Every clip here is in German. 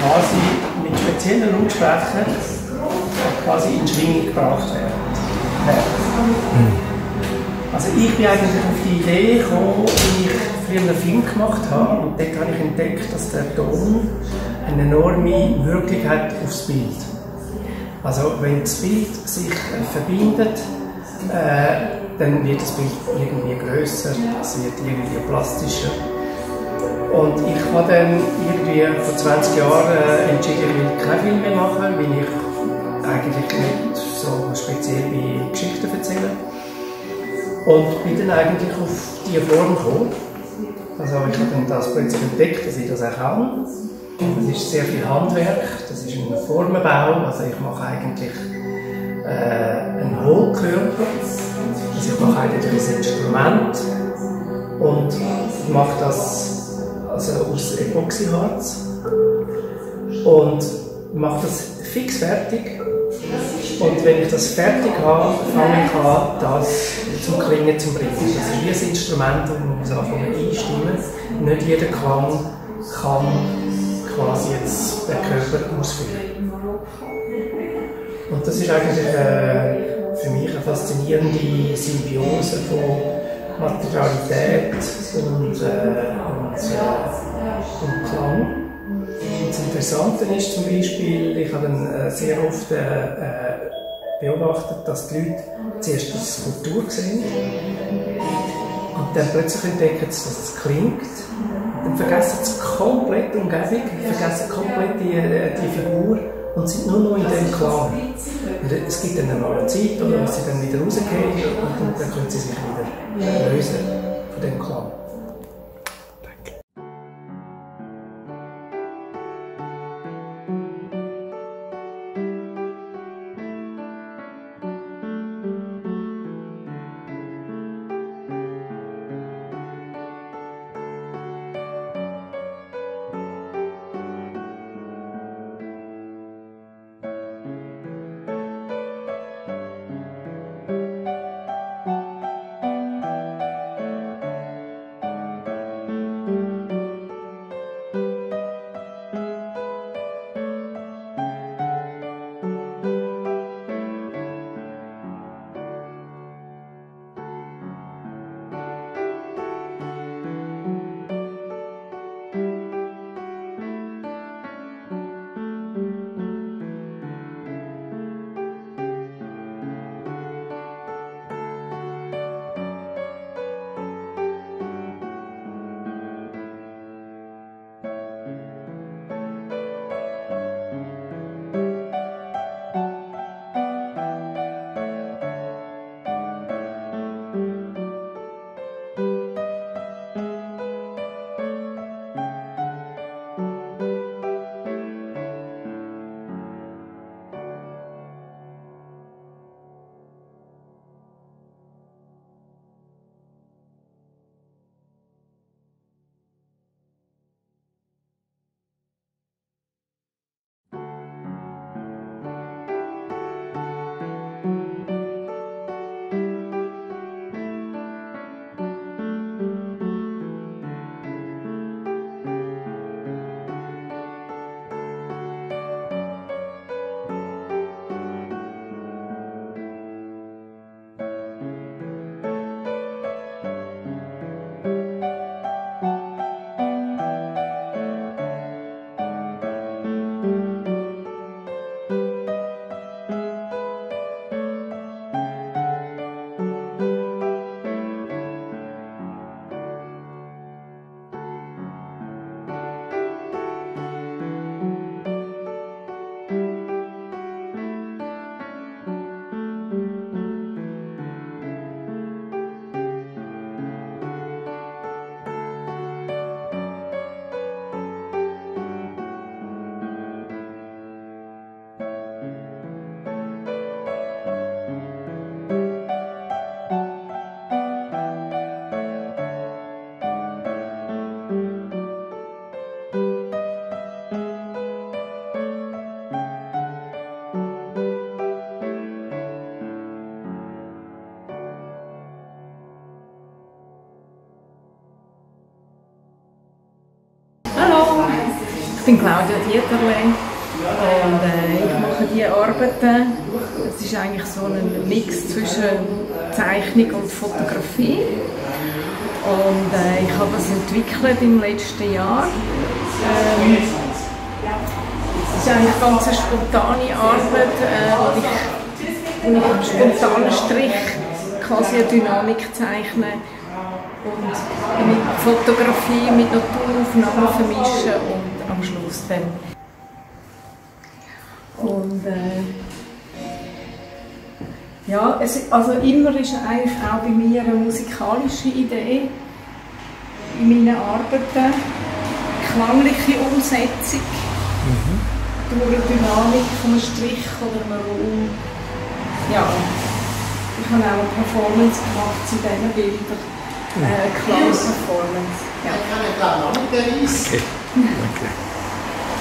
quasi mit speziellen Lautsprechern quasi in Schwingung gebracht werden. Also ich bin eigentlich auf die Idee gekommen, als ich früher einen Film gemacht habe und dort habe ich entdeckt, dass der Ton eine enorme Wirkung hat aufs Bild. Also wenn das Bild sich äh, verbindet, äh, dann wird das Bild irgendwie größer, es wird irgendwie plastischer. Und ich habe dann irgendwie vor 20 Jahren äh, entschieden, ich will keinen Film mehr machen, weil ich eigentlich nicht so speziell bei Geschichten erzählen. Und bin dann eigentlich auf diese Form gekommen. Also ich habe dann das plötzlich entdeckt, dass ich das auch kann. Es ist sehr viel Handwerk, das ist ein Formenbau, also ich mache eigentlich äh, einen Hohlkörper, also ich mache eigentlich ein Instrument und mache das also aus Epoxyharz und mache das fix fertig und wenn ich das fertig habe, fange ich an, das zum Klingen zu bringen. Das ist wie ein Instrument, das man muss anfangen einstimmen. Nicht jeder Klang kann quasi jetzt den Körper ausfüllen. Und das ist eigentlich äh, für mich eine faszinierende Symbiose von Materialität und, äh, und, äh, und Klang. Und das Interessante ist zum Beispiel, ich habe äh, sehr oft äh, äh, beobachtet, dass die Leute zuerst die Skulptur sehen und dann plötzlich entdecken dass es klingt dann vergessen sie komplett die Umgebung, vergessen komplett die, äh, die Figur und sind nur noch in dem Klang. Und es gibt dann eine Zeit, wo sie dann wieder rausgehen und dann können sie sich wieder lösen von dem Klang. bin Claudia Dieterle und äh, ich mache diese Arbeiten. Es ist eigentlich so ein Mix zwischen Zeichnung und Fotografie. Und äh, ich habe das entwickelt im letzten Jahr. Ähm, es ist eine ganz spontane Arbeit, äh, wo ich, wo ich einen spontanen Strich quasi eine Dynamik zeichne und mit Fotografie, mit Naturaufnahmen vermischen und am Schluss dann. Und äh, ja, es, also immer ist eigentlich auch bei mir eine musikalische Idee in meinen Arbeiten, klangliche Umsetzung mhm. durch eine Dynamik von einem Strich oder einem Raum. Ja, ich habe auch eine Performance gemacht zu diesen Bildern äh, close performance. Ja. Okay. okay.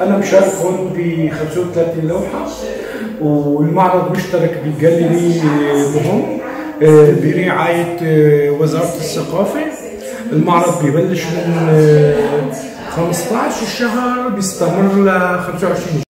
أنا مشارك هون ب 35 لوحة والمعرض مشترك بالجاليري مهم برعاية وزارة الثقافة. المعرض بيبلش من 15 الشهر بيستمر ل 25